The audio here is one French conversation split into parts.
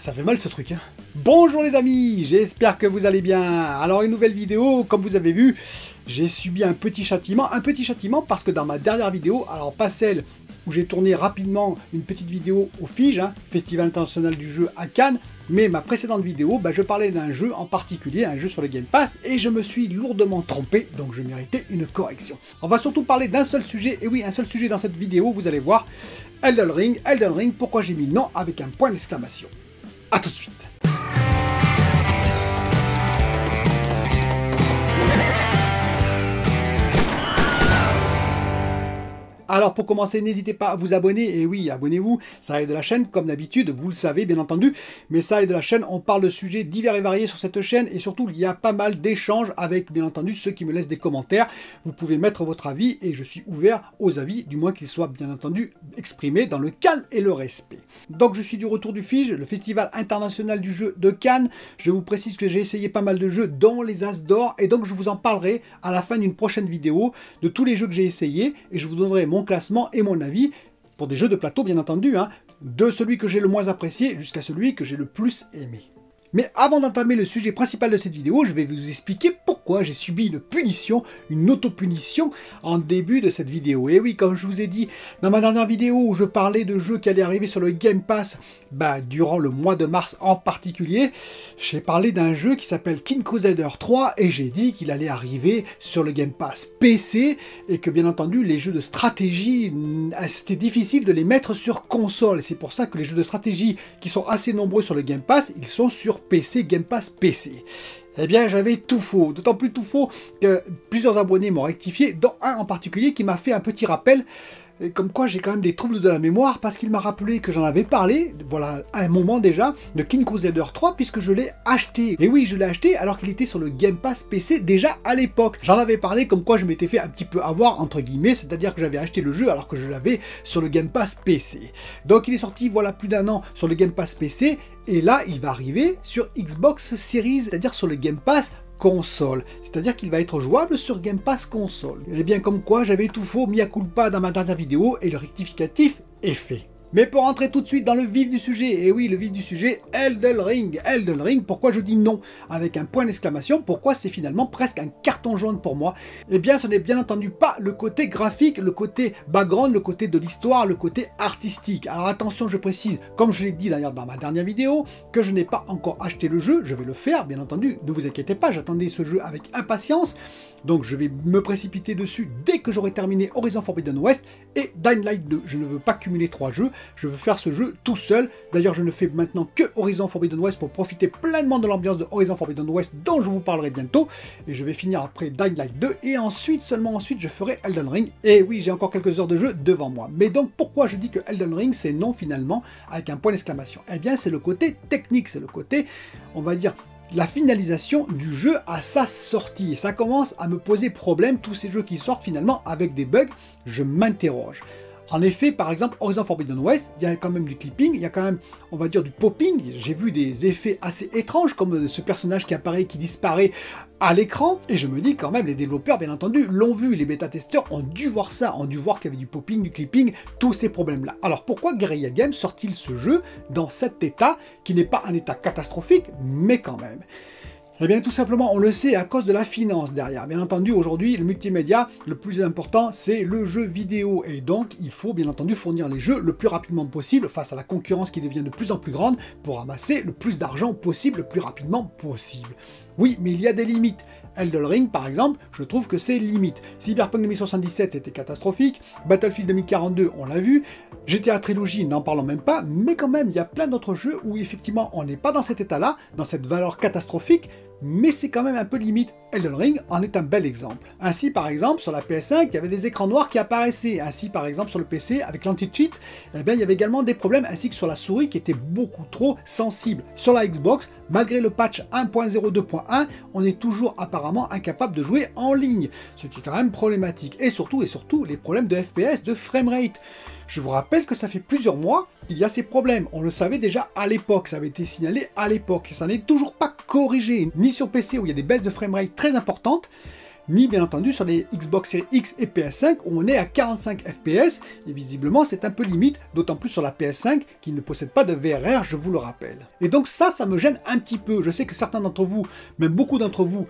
ça fait mal ce truc. Hein. Bonjour les amis, j'espère que vous allez bien. Alors une nouvelle vidéo, comme vous avez vu, j'ai subi un petit châtiment. Un petit châtiment parce que dans ma dernière vidéo, alors pas celle où j'ai tourné rapidement une petite vidéo au FIGE, hein, Festival International du Jeu à Cannes, mais ma précédente vidéo, bah, je parlais d'un jeu en particulier, un jeu sur le Game Pass, et je me suis lourdement trompé, donc je méritais une correction. On va surtout parler d'un seul sujet, et oui, un seul sujet dans cette vidéo, vous allez voir, Elden Ring, Elden Ring, pourquoi j'ai mis non avec un point d'exclamation. A tout de suite Pour commencer, n'hésitez pas à vous abonner, et oui, abonnez-vous, ça aide la chaîne, comme d'habitude, vous le savez bien entendu, mais ça aide la chaîne, on parle de sujets divers et variés sur cette chaîne, et surtout il y a pas mal d'échanges avec bien entendu ceux qui me laissent des commentaires, vous pouvez mettre votre avis, et je suis ouvert aux avis, du moins qu'ils soient bien entendu exprimés dans le calme et le respect. Donc je suis du retour du FIGE, le Festival International du Jeu de Cannes, je vous précise que j'ai essayé pas mal de jeux, dont les As d'Or, et donc je vous en parlerai à la fin d'une prochaine vidéo de tous les jeux que j'ai essayés, et je vous donnerai mon classement et mon avis pour des jeux de plateau bien entendu, hein, de celui que j'ai le moins apprécié jusqu'à celui que j'ai le plus aimé. Mais avant d'entamer le sujet principal de cette vidéo, je vais vous expliquer pourquoi j'ai subi une punition, une auto-punition en début de cette vidéo. Et oui, comme je vous ai dit dans ma dernière vidéo où je parlais de jeux qui allaient arriver sur le Game Pass bah, durant le mois de mars en particulier, j'ai parlé d'un jeu qui s'appelle King Crusader 3 et j'ai dit qu'il allait arriver sur le Game Pass PC et que bien entendu les jeux de stratégie, ah, c'était difficile de les mettre sur console. C'est pour ça que les jeux de stratégie qui sont assez nombreux sur le Game Pass, ils sont sur PC, Game Pass PC. Eh bien, j'avais tout faux. D'autant plus tout faux que plusieurs abonnés m'ont rectifié, dont un en particulier qui m'a fait un petit rappel comme quoi j'ai quand même des troubles de la mémoire parce qu'il m'a rappelé que j'en avais parlé, voilà, à un moment déjà, de King Crusader 3 puisque je l'ai acheté. Et oui, je l'ai acheté alors qu'il était sur le Game Pass PC déjà à l'époque. J'en avais parlé comme quoi je m'étais fait un petit peu avoir entre guillemets, c'est-à-dire que j'avais acheté le jeu alors que je l'avais sur le Game Pass PC. Donc il est sorti voilà plus d'un an sur le Game Pass PC et là il va arriver sur Xbox Series, c'est-à-dire sur le Game Pass console. C'est-à-dire qu'il va être jouable sur Game Pass console. Et eh bien comme quoi j'avais tout faux, mis à culpa dans ma dernière vidéo et le rectificatif est fait. Mais pour entrer tout de suite dans le vif du sujet, et oui, le vif du sujet, Elden Ring. Elden Ring, pourquoi je dis non avec un point d'exclamation Pourquoi c'est finalement presque un carton jaune pour moi Eh bien, ce n'est bien entendu pas le côté graphique, le côté background, le côté de l'histoire, le côté artistique. Alors attention, je précise, comme je l'ai dit d'ailleurs dans ma dernière vidéo, que je n'ai pas encore acheté le jeu, je vais le faire, bien entendu, ne vous inquiétez pas, j'attendais ce jeu avec impatience, donc je vais me précipiter dessus dès que j'aurai terminé Horizon Forbidden West et Dying Light 2. Je ne veux pas cumuler trois jeux, je veux faire ce jeu tout seul. D'ailleurs, je ne fais maintenant que Horizon Forbidden West pour profiter pleinement de l'ambiance de Horizon Forbidden West dont je vous parlerai bientôt. Et je vais finir après Dying Light 2 et ensuite, seulement ensuite, je ferai Elden Ring. Et oui, j'ai encore quelques heures de jeu devant moi. Mais donc, pourquoi je dis que Elden Ring, c'est non finalement avec un point d'exclamation? Eh bien, c'est le côté technique, c'est le côté, on va dire, la finalisation du jeu à sa sortie. Ça commence à me poser problème, tous ces jeux qui sortent finalement avec des bugs, je m'interroge. En effet, par exemple, Horizon Forbidden West, il y a quand même du clipping, il y a quand même, on va dire, du popping. J'ai vu des effets assez étranges, comme ce personnage qui apparaît, qui disparaît à l'écran. Et je me dis quand même, les développeurs, bien entendu, l'ont vu. Les bêta-testeurs ont dû voir ça, ont dû voir qu'il y avait du popping, du clipping, tous ces problèmes-là. Alors pourquoi Guerrilla Games sort-il ce jeu dans cet état, qui n'est pas un état catastrophique, mais quand même? Eh bien, tout simplement, on le sait à cause de la finance derrière. Bien entendu, aujourd'hui, le multimédia, le plus important, c'est le jeu vidéo. Et donc, il faut bien entendu fournir les jeux le plus rapidement possible face à la concurrence qui devient de plus en plus grande pour amasser le plus d'argent possible le plus rapidement possible. Oui, mais il y a des limites. Elden Ring, par exemple, je trouve que c'est limite. Cyberpunk 2077, c'était catastrophique. Battlefield 2042, on l'a vu. GTA Trilogy, n'en parlons même pas. Mais quand même, il y a plein d'autres jeux où effectivement, on n'est pas dans cet état-là, dans cette valeur catastrophique, mais c'est quand même un peu limite. Elden Ring en est un bel exemple. Ainsi, par exemple, sur la PS5, il y avait des écrans noirs qui apparaissaient. Ainsi, par exemple, sur le PC, avec l'anti-cheat, eh bien, il y avait également des problèmes, ainsi que sur la souris qui était beaucoup trop sensible. Sur la Xbox, malgré le patch 1.02.1, on est toujours apparemment incapable de jouer en ligne, ce qui est quand même problématique. Et surtout, et surtout, les problèmes de FPS, de framerate. Je vous rappelle que ça fait plusieurs mois qu'il y a ces problèmes. On le savait déjà à l'époque, ça avait été signalé à l'époque. Ça n'est toujours pas corrigé, ni sur PC où il y a des baisses de framerate très importantes, ni bien entendu sur les Xbox Series X et PS5 où on est à 45 FPS, et visiblement c'est un peu limite, d'autant plus sur la PS5 qui ne possède pas de VRR, je vous le rappelle. Et donc ça, ça me gêne un petit peu, je sais que certains d'entre vous, même beaucoup d'entre vous,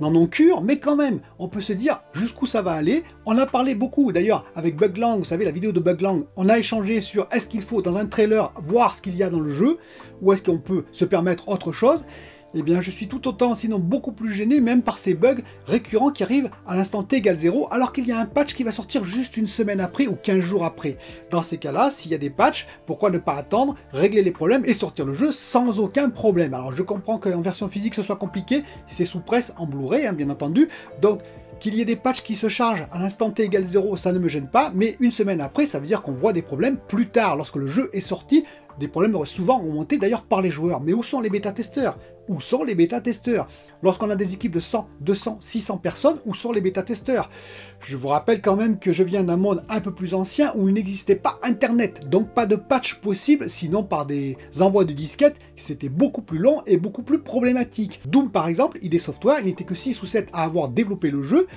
n'en ont cure, mais quand même, on peut se dire jusqu'où ça va aller. On a parlé beaucoup, d'ailleurs, avec Buglang, vous savez, la vidéo de Buglang, on a échangé sur est-ce qu'il faut, dans un trailer, voir ce qu'il y a dans le jeu, ou est-ce qu'on peut se permettre autre chose eh bien je suis tout autant, sinon beaucoup plus gêné, même par ces bugs récurrents qui arrivent à l'instant t égale 0, alors qu'il y a un patch qui va sortir juste une semaine après ou 15 jours après. Dans ces cas-là, s'il y a des patchs, pourquoi ne pas attendre, régler les problèmes et sortir le jeu sans aucun problème? Alors je comprends qu'en version physique ce soit compliqué, c'est sous presse en Blu-ray, hein, bien entendu, donc qu'il y ait des patchs qui se chargent à l'instant t égale 0, ça ne me gêne pas, mais une semaine après, ça veut dire qu'on voit des problèmes plus tard, lorsque le jeu est sorti, des problèmes souvent remontés d'ailleurs par les joueurs. Mais où sont les bêta-testeurs? Où sont les bêta-testeurs? Lorsqu'on a des équipes de 100, 200, 600 personnes, où sont les bêta-testeurs? Je vous rappelle quand même que je viens d'un monde un peu plus ancien où il n'existait pas Internet, donc pas de patch possible, sinon par des envois de disquettes, c'était beaucoup plus long et beaucoup plus problématique. Doom par exemple, ID Software, il n'était que 6 ou 7 à avoir développé le jeu,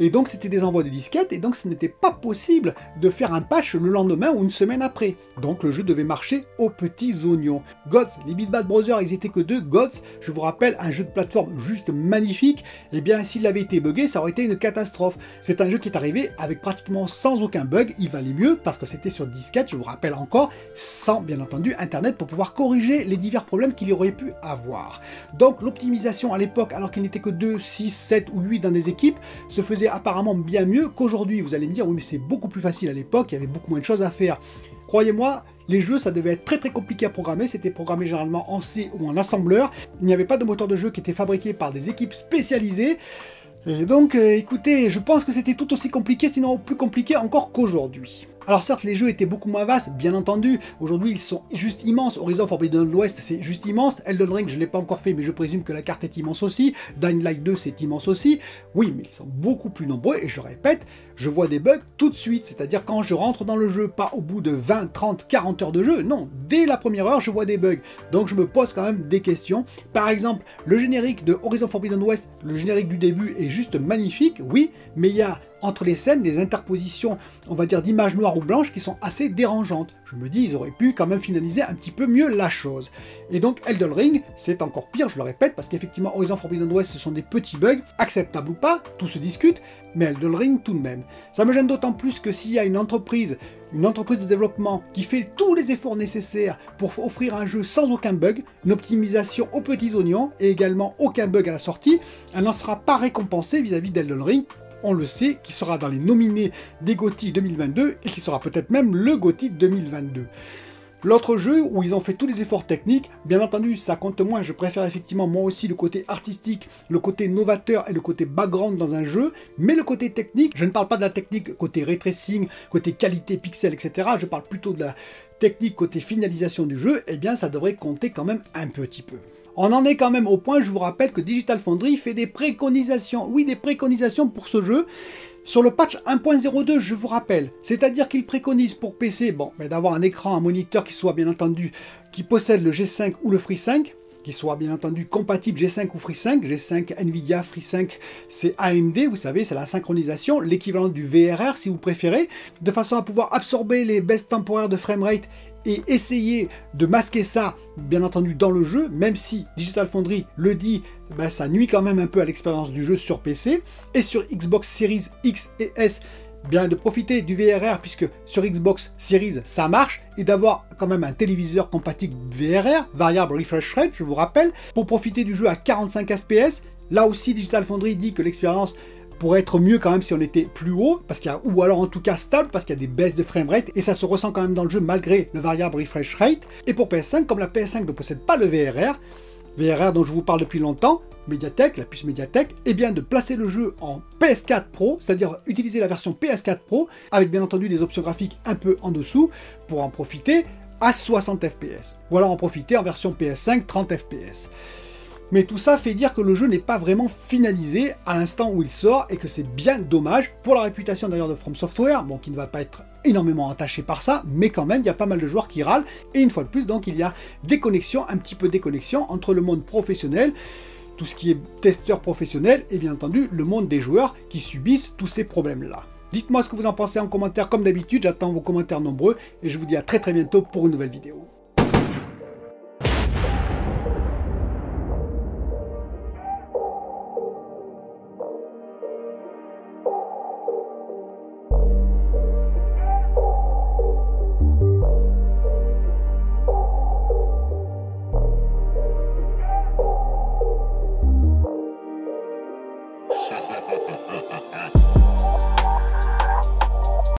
et donc c'était des envois de disquettes, et donc ce n'était pas possible de faire un patch le lendemain ou une semaine après. Donc le jeu devait marcher aux petits oignons. Gods, les Beat Bad Brothers, ils étaient que deux. Gods, je vous rappelle, un jeu de plateforme juste magnifique. Et eh bien s'il avait été buggé, ça aurait été une catastrophe. C'est un jeu qui est arrivé avec pratiquement sans aucun bug. Il valait mieux parce que c'était sur disquette, je vous rappelle encore, sans bien entendu Internet pour pouvoir corriger les divers problèmes qu'il aurait pu avoir. Donc l'optimisation à l'époque, alors qu'il n'était que 2, 6, 7 ou 8 dans des équipes, se faisait apparemment bien mieux qu'aujourd'hui. Vous allez me dire, oui, mais c'est beaucoup plus facile à l'époque, il y avait beaucoup moins de choses à faire. Croyez-moi, les jeux, ça devait être très très compliqué à programmer. C'était programmé généralement en C ou en assembleur. Il n'y avait pas de moteur de jeu qui était fabriqué par des équipes spécialisées. Et donc, euh, écoutez, je pense que c'était tout aussi compliqué, sinon plus compliqué encore qu'aujourd'hui. Alors certes, les jeux étaient beaucoup moins vastes, bien entendu. Aujourd'hui, ils sont juste immenses. Horizon Forbidden West, c'est juste immense. Elden Ring, je ne l'ai pas encore fait, mais je présume que la carte est immense aussi. Dying Light 2, c'est immense aussi. Oui, mais ils sont beaucoup plus nombreux, et je répète, je vois des bugs tout de suite. C'est-à-dire quand je rentre dans le jeu, pas au bout de 20, 30, 40 heures de jeu, non. Dès la première heure, je vois des bugs. Donc je me pose quand même des questions. Par exemple, le générique de Horizon Forbidden West, le générique du début est juste magnifique, oui, mais il y a entre les scènes des interpositions, on va dire, d'images noires ou blanches qui sont assez dérangeantes. Je me dis, ils auraient pu quand même finaliser un petit peu mieux la chose. Et donc Elden Ring, c'est encore pire, je le répète, parce qu'effectivement, Horizon Forbidden West, ce sont des petits bugs, acceptables ou pas, tout se discute, mais Elden Ring tout de même. Ça me gêne d'autant plus que s'il y a une entreprise, une entreprise de développement qui fait tous les efforts nécessaires pour offrir un jeu sans aucun bug, une optimisation aux petits oignons et également aucun bug à la sortie, elle n'en sera pas récompensée vis-à-vis d'Elden Ring on le sait, qui sera dans les nominés des GOTY 2022 et qui sera peut-être même le GOTY 2022. L'autre jeu où ils ont fait tous les efforts techniques, bien entendu ça compte moins, je préfère effectivement moi aussi le côté artistique, le côté novateur et le côté background dans un jeu, mais le côté technique, je ne parle pas de la technique côté ray tracing, côté qualité pixel, etc. Je parle plutôt de la technique côté finalisation du jeu, eh bien ça devrait compter quand même un petit peu. On en est quand même au point, je vous rappelle que Digital Foundry fait des préconisations, oui des préconisations pour ce jeu, sur le patch 1.02, je vous rappelle, c'est-à-dire qu'il préconise pour PC bon, ben, d'avoir un écran, un moniteur qui soit bien entendu, qui possède le G5 ou le Free 5, qui soit bien entendu compatible G5 ou Free 5. G5 Nvidia, Free 5 c'est AMD, vous savez, c'est la synchronisation, l'équivalent du VRR si vous préférez, de façon à pouvoir absorber les baisses temporaires de framerate et essayer de masquer ça, bien entendu, dans le jeu, même si Digital Foundry le dit, ben, ça nuit quand même un peu à l'expérience du jeu sur PC, et sur Xbox Series X et S, bien de profiter du VRR, puisque sur Xbox Series ça marche, et d'avoir quand même un téléviseur compatible VRR, variable refresh rate, je vous rappelle, pour profiter du jeu à 45 FPS. Là aussi, Digital Foundry dit que l'expérience pourrait être mieux quand même si on était plus haut, parce qu'il y a, ou alors en tout cas stable, parce qu'il y a des baisses de framerate, et ça se ressent quand même dans le jeu malgré le variable refresh rate. Et pour PS5, comme la PS5 ne possède pas le VRR, VRR dont je vous parle depuis longtemps, Mediatek, la puce Mediatek, et bien de placer le jeu en PS4 Pro, c'est-à-dire utiliser la version PS4 Pro, avec bien entendu des options graphiques un peu en dessous, pour en profiter à 60 FPS. Ou alors en profiter en version PS5 30 FPS. Mais tout ça fait dire que le jeu n'est pas vraiment finalisé à l'instant où il sort et que c'est bien dommage pour la réputation d'ailleurs de From Software, bon qui ne va pas être énormément attaché par ça, mais quand même il y a pas mal de joueurs qui râlent et une fois de plus donc il y a des connexions, un petit peu des connexions entre le monde professionnel tout ce qui est testeur professionnel et bien entendu le monde des joueurs qui subissent tous ces problèmes-là. Dites-moi ce que vous en pensez en commentaire comme d'habitude, j'attends vos commentaires nombreux et je vous dis à très très bientôt pour une nouvelle vidéo.